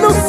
que